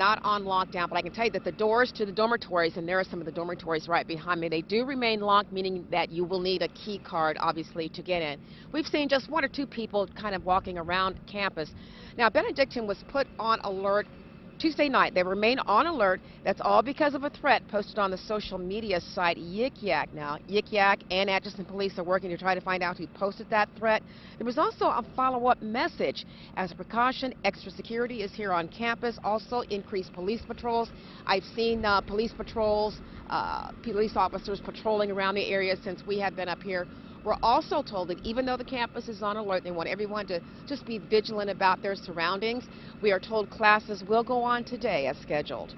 not on lockdown, but I can tell you that the doors to the dormitories, and there are some of the dormitories right behind me, they do remain locked, meaning that you will need a key card, obviously, to get in. We've seen just one or two people kind of walking around campus. Now, Benedictine was put on alert Tuesday night. They remain on alert. That's all because of a threat posted on the social media site Yik Yak. Now, Yik Yak and Atchison police are working to try to find out who posted that threat. There was also a follow-up message. As a precaution, extra security is here on campus. Also, increased police patrols. I've seen uh, police patrols, uh, police officers patrolling around the area since we have been up here. We're also told that even though the campus is on alert, they want everyone to just be vigilant about their surroundings. We are told classes will go on today as scheduled.